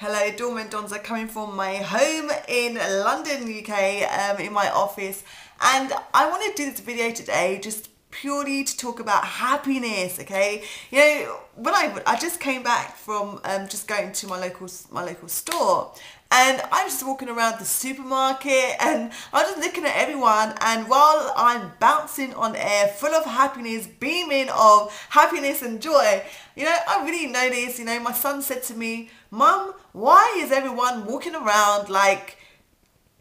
Hello, Dawn Mendonca coming from my home in London, UK, um, in my office. And I want to do this video today just purely to talk about happiness, okay? You know, when I, I just came back from um, just going to my local, my local store and i'm just walking around the supermarket and i'm just looking at everyone and while I'm bouncing on air full of happiness, beaming of happiness and joy, you know, I really noticed, you know, my son said to me, Mum, why is everyone walking around like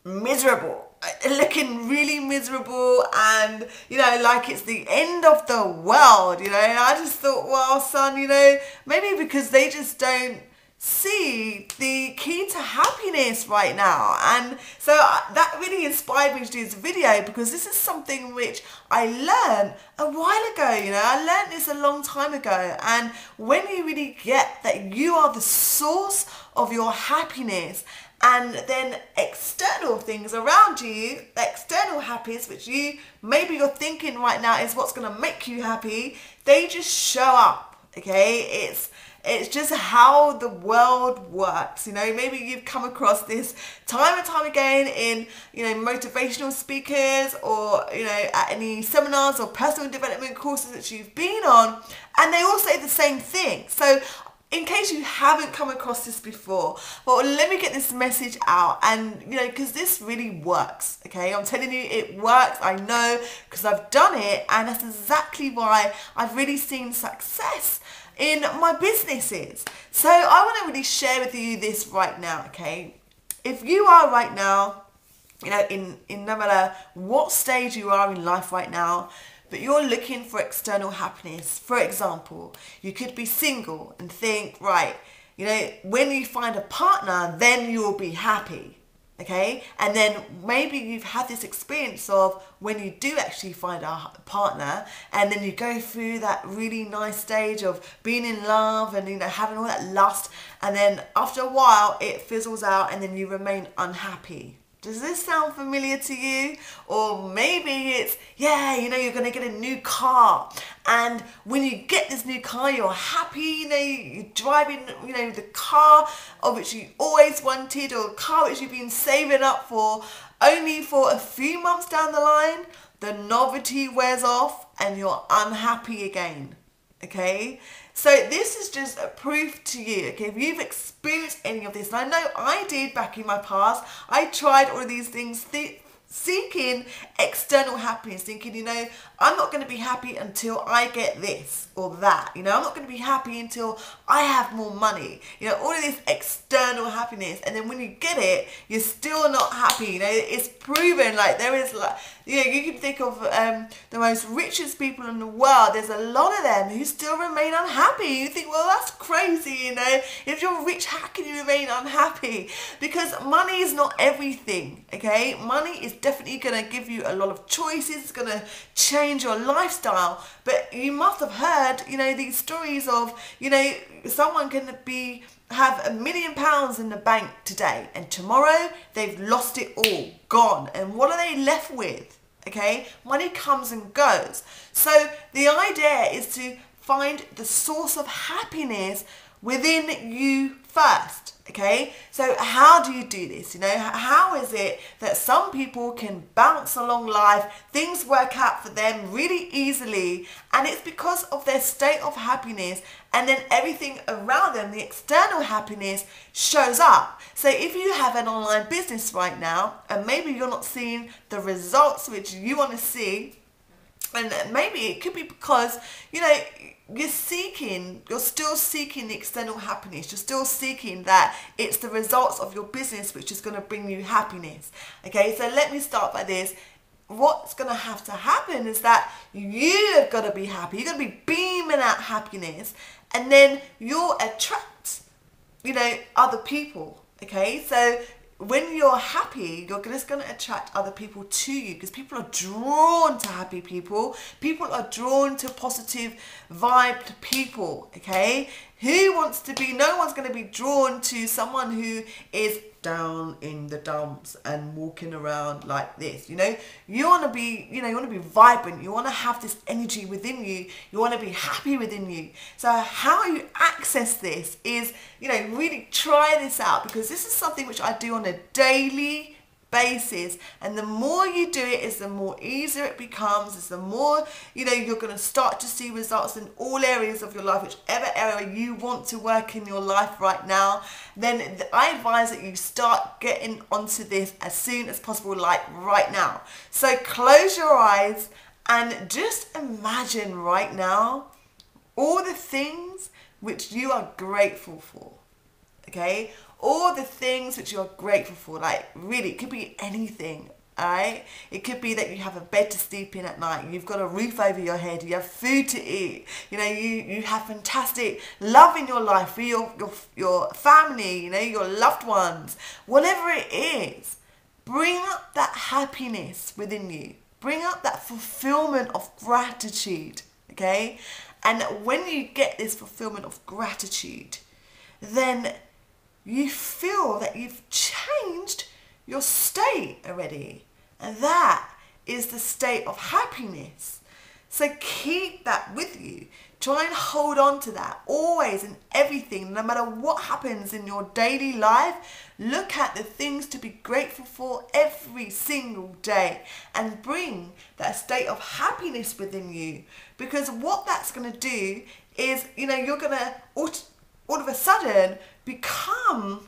miserable? Looking really miserable and you know like it's the end of the world you know. And I just thought well son you know maybe because they just don't see the key to happiness right now. And so uh, that really inspired me to do this video because this is something which I learned a while ago you know. I learned this a long time ago. And when you really get that you are the source of your happiness and then external things around you external happiness which you maybe you're thinking right now is what's going to make you happy they just show up okay it's it's just how the world works. You know, maybe you've come across this time and time again in, you know, motivational speakers or, you know, at any seminars or personal development courses that you've been on, and they all say the same thing. So in case you haven't come across this before, well, let me get this message out and, you know, because this really works, okay? I'm telling you, it works. I know because I've done it and that's exactly why I've really seen success in my businesses. So I want to really share with you this right now, okay? If you are right now, you know, in, in no matter what stage you are in life right now, but you're looking for external happiness. For example, you could be single and think, right, you know, when you find a partner, then you'll be happy okay and then maybe you've had this experience of when you do actually find a partner and then you go through that really nice stage of being in love and you know having all that lust and then after a while it fizzles out and then you remain unhappy does this sound familiar to you? Or maybe it's, yeah, you know, you're going to get a new car. And when you get this new car, you're happy, you know, you're driving, you know, the car of which you always wanted or a car which you've been saving up for. Only for a few months down the line, the novelty wears off and you're unhappy again okay? So this is just a proof to you okay? If you've experienced any of this and i know i did back in my past i tried all these things th seeking external happiness, thinking, you know, I'm not going to be happy until I get this or that. You know, I'm not going to be happy until I have more money. You know, all of this external happiness. And then when you get it, you're still not happy. You know, it's proven like there is like, you know, you can think of um, the most richest people in the world. There's a lot of them who still remain unhappy. You think, well, that's crazy. You know, if you're rich, how can you remain unhappy? Because money is not everything. Okay, money is definitely going to give you a lot of choices. It's going to change your lifestyle. But you must have heard, you know, these stories of, you know, someone can be have a million pounds in the bank today and tomorrow they've lost it all, gone. And what are they left with? Okay, money comes and goes. So the idea is to find the source of happiness within you first okay? So how do you do this you know? How is it that some people can bounce along life things work out for them really easily and it's because of their state of happiness and then everything around them the external happiness shows up. So if you have an online business right now and maybe you're not seeing the results which you want to see and maybe it could be because you know you're seeking, you're still seeking the external happiness. You're still seeking that it's the results of your business which is going to bring you happiness. Okay, so let me start by this. What's going to have to happen is that you've got to be happy. you're going to be beaming out happiness, and then you'll attract, you know, other people. Okay, so when you're happy, you're just going to attract other people to you because people are drawn to happy people. People are drawn to positive vibed people, okay? Who wants to be, no one's going to be drawn to someone who is down in the dumps and walking around like this. You know, you want to be, you know, you want to be vibrant. You want to have this energy within you. You want to be happy within you. So how you access this is, you know, really try this out because this is something which I do on a daily basis. And the more you do it is the more easier it becomes. Is the more you know you're going to start to see results in all areas of your life whichever area you want to work in your life right now. Then I advise that you start getting onto this as soon as possible like right now. So close your eyes and just imagine right now all the things which you are grateful for okay all the things which you're grateful for. Like, really, it could be anything. Alright? It could be that you have a bed to sleep in at night, you've got a roof over your head, you have food to eat, you know, you, you have fantastic love in your life for your, your, your family, you know, your loved ones, whatever it is. Bring up that happiness within you. Bring up that fulfillment of gratitude, okay? And when you get this fulfillment of gratitude, then you feel that you've changed your state already. And that is the state of happiness. So keep that with you. Try and hold on to that always in everything, no matter what happens in your daily life. Look at the things to be grateful for every single day and bring that state of happiness within you. Because what that's going to do is, you know, you're going to all of a sudden become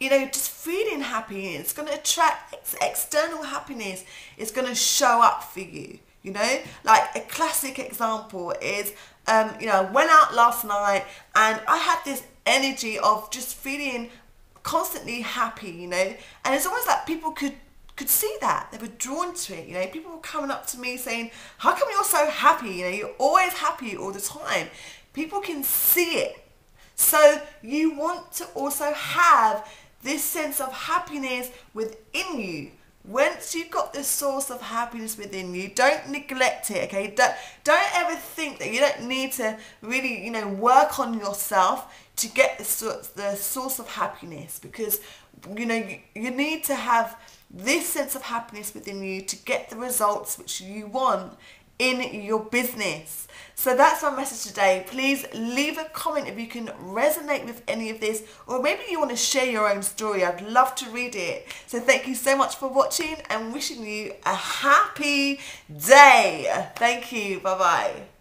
you know, just feeling happy. It's going to attract ex external happiness. It's going to show up for you. You know, like a classic example is, um, you know, I went out last night and I had this energy of just feeling constantly happy. You know, and it's almost like people could could see that they were drawn to it. You know, people were coming up to me saying, "How come you're so happy? You know, you're always happy all the time." People can see it so you want to also have this sense of happiness within you. Once you've got this source of happiness within you, don't neglect it, okay? Don't, don't ever think that you don't need to really, you know, work on yourself to get the source, the source of happiness because, you know, you, you need to have this sense of happiness within you to get the results which you want in your business. So that's my message today. Please leave a comment if you can resonate with any of this or maybe you want to share your own story. I'd love to read it. So thank you so much for watching and wishing you a happy day. Thank you. Bye-bye.